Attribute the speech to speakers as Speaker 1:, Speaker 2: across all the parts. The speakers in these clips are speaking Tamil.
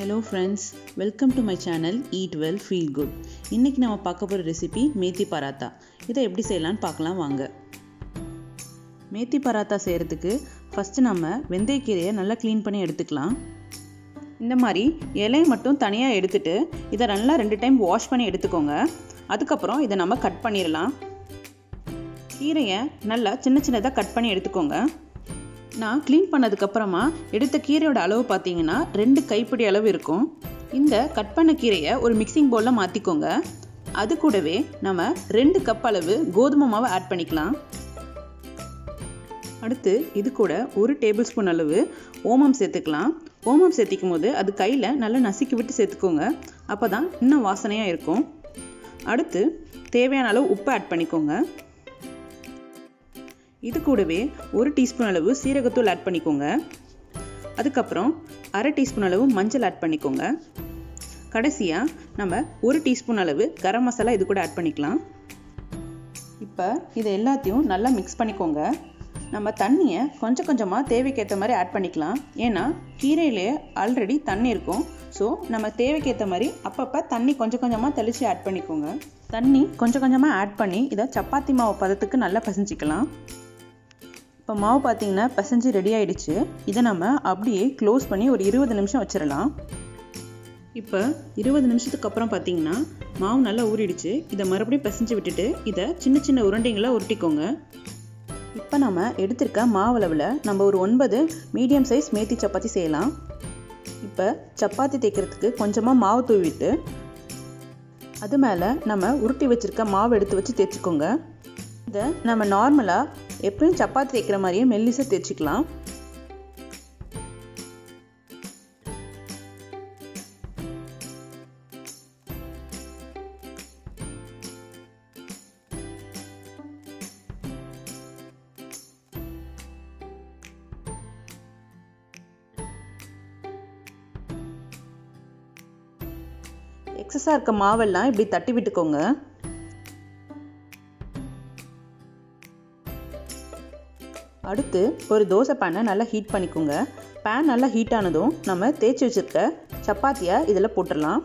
Speaker 1: Hello friends welcome to my channel eat well feel good இன்றைக்கி நம்ம பார்க்க போகிற ரெசிபி மேத்தி பராத்தா. இதை எப்படி செய்யலான்னு பார்க்கலாம் வாங்க. மேத்தி பராத்தா செய்கிறதுக்கு ஃபஸ்ட்டு நம்ம வெந்தயக்கீரையை நல்லா க்ளீன் பண்ணி எடுத்துக்கலாம். இந்த மாதிரி இலையை மட்டும் தனியாக எடுத்துட்டு இதை நல்லா ரெண்டு டைம் வாஷ் பண்ணி எடுத்துக்கோங்க. அதுக்கப்புறம் இதை நம்ம கட் பண்ணிடலாம். கீரையை நல்லா சின்ன சின்னதாக கட் பண்ணி எடுத்துக்கோங்க. நான் க்ளீன் பண்ணதுக்கப்புறமா எடுத்த கீரையோட அளவு பார்த்தீங்கன்னா ரெண்டு கைப்பிடி அளவு இருக்கும். இந்த கட் பண்ண கீரையை ஒரு மிக்சிங் பவுலில் மாற்றிக்கோங்க அது கூடவே நம்ம ரெண்டு கப் அளவு கோதுமை மாவை ஆட் பண்ணிக்கலாம். அடுத்து இது கூட ஒரு டேபிள் ஸ்பூன் அளவு ஓமம் சேர்த்துக்கலாம். ஓமம் சேர்த்திக்கும் போது அது கையில் நல்லா நசுக்கி விட்டு சேர்த்துக்கோங்க. அப்போ தான் இன்னும் வாசனையாக இருக்கும். அடுத்து தேவையான அளவு உப்பு ஆட் பண்ணிக்கோங்க. இது கூடவே ஒரு டீஸ்பூன் அளவு சீரகத்தூள் ஆட் பண்ணிக்கோங்க. அதுக்கப்புறம் அரை டீஸ்பூன் அளவு மஞ்சள் ஆட் பண்ணிக்கோங்க. கடைசியாக நம்ம ஒரு டீஸ்பூன் அளவு கரம் மசாலா இது கூட ஆட் பண்ணிக்கலாம். இப்போ இதை எல்லாத்தையும் நல்லா மிக்ஸ் பண்ணிக்கோங்க. நம்ம தண்ணியை கொஞ்சம் கொஞ்சமாக தேவைக்கேற்ற மாதிரி ஆட் பண்ணிக்கலாம். ஏன்னா கீரையிலே ஆல்ரெடி தண்ணி இருக்கும். ஸோ நம்ம தேவைக்கேற்ற மாதிரி அப்பப்போ தண்ணி கொஞ்சம் கொஞ்சமாக தெளித்து ஆட் பண்ணிக்கோங்க. தண்ணி கொஞ்சம் கொஞ்சமாக ஆட் பண்ணி இதை சப்பாத்தி மாவு பதத்துக்கு நல்லா பசிஞ்சிக்கலாம். இப்போ மாவு பார்த்தீங்கன்னா பிசைஞ்சு ரெடி ஆகிடுச்சு இதை நம்ம அப்படியே க்ளோஸ் பண்ணி ஒரு இருபது நிமிஷம் வச்சிடலாம். இப்போ இருபது நிமிஷத்துக்கு அப்புறம் பார்த்தீங்கன்னா மாவு நல்லா ஊறிடுச்சு. இதை மறுபடியும் பிசைஞ்சு விட்டுட்டு இதை சின்ன சின்ன உருண்டைங்களை உருட்டிக்கோங்க. இப்போ நம்ம எடுத்திருக்க மாவளவில் நம்ம ஒரு ஒன்பது மீடியம் சைஸ் மேத்தி சப்பாத்தி செய்யலாம். இப்போ சப்பாத்தி தேய்க்கிறதுக்கு கொஞ்சமாக மாவு தூவிட்டு அது மேலே நம்ம உருட்டி வச்சுருக்க மாவு எடுத்து வச்சு தேய்ச்சிக்கோங்க. இதை நம்ம நார்மலாக எப்பயும் சப்பாத்தி தேய்க்கிற மாதிரியே மெல்லிசை தேய்ச்சிக்கலாம். எக்ஸஸாக இருக்க மாவெல்லாம் இப்படி தட்டி விட்டுக்கோங்க. அடுத்து ஒரு தோசை பேனை நல்லா ஹீட் பண்ணிக்கோங்க. பேன் நல்லா ஹீட் ஆனதும் நம்ம தேய்ச்சி வச்சுருக்க சப்பாத்தியை இதில் போட்டுடலாம்.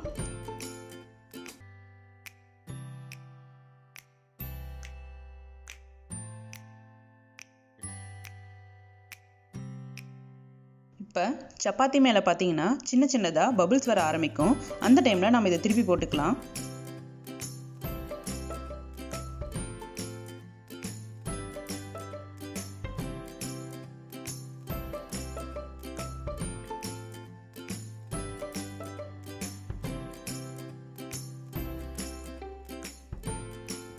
Speaker 1: இப்போ சப்பாத்தி மேலே பார்த்தீங்கன்னா சின்ன சின்னதாக பபுள்ஸ் வர ஆரம்பிக்கும். அந்த டைமில் நம்ம இதை திருப்பி போட்டுக்கலாம்.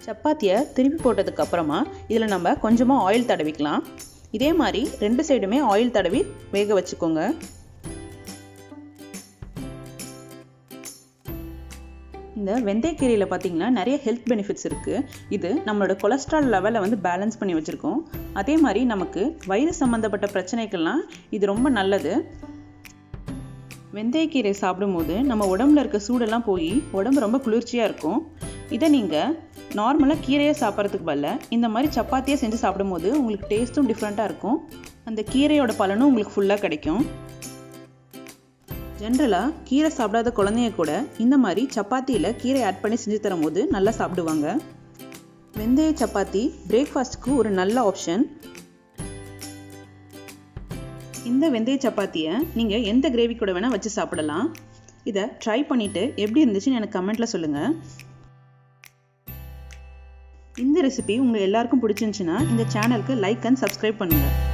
Speaker 1: சப்பாத்தியை திருப்பி போட்டதுக்கு அப்புறமா இதில் நம்ம கொஞ்சமாக ஆயில் தடவிக்கலாம். இதே மாதிரி ரெண்டு சைடுமே ஆயில் தடவி வேக வச்சுக்கோங்க. இந்த வெந்தயக்கீரையில் பார்த்தீங்கன்னா நிறைய ஹெல்த் பெனிஃபிட்ஸ் இருக்குது இது நம்மளோட கொலஸ்ட்ரால் லெவலை வந்து பேலன்ஸ் பண்ணி வச்சுருக்கோம். அதே மாதிரி நமக்கு வயிறு சம்மந்தப்பட்ட பிரச்சனைக்கெல்லாம் இது ரொம்ப நல்லது. வெந்தயக்கீரை சாப்பிடும்போது நம்ம உடம்புல இருக்க சூடெல்லாம் போய் உடம்பு ரொம்ப குளிர்ச்சியாக இருக்கும். இதை நீங்கள் நார்மலாக கீரையை சாப்பிட்றதுக்கு பதில இந்த மாதிரி சப்பாத்தியாக செஞ்சு சாப்பிடும்போது உங்களுக்கு டேஸ்ட்டும் டிஃப்ரெண்ட்டாக இருக்கும். அந்த கீரையோட பலனும் உங்களுக்கு ஃபுல்லாக கிடைக்கும். ஜென்ரலாக கீரை சாப்பிடாத குழந்தைய கூட இந்த மாதிரி சப்பாத்தியில் கீரை ஆட் பண்ணி செஞ்சு தரும்போது நல்லா சாப்பிடுவாங்க. வெந்தய சப்பாத்தி பிரேக்ஃபாஸ்ட்டுக்கு ஒரு நல்ல ஆப்ஷன் இந்த வெந்தய சப்பாத்தியை நீங்கள் எந்த கிரேவி கூட வேணால் வச்சு சாப்பிடலாம். இதை ட்ரை பண்ணிவிட்டு எப்படி இருந்துச்சுன்னு எனக்கு கமெண்ட்டில் சொல்லுங்கள் இந்த ரெசிபி உங்கள் எல்லாருக்கும் பிடிச்சிருந்துச்சுன்னா இந்த சேனலுக்கு லைக் அண்ட் சப்ஸ்கிரைப் பண்ணுங்கள்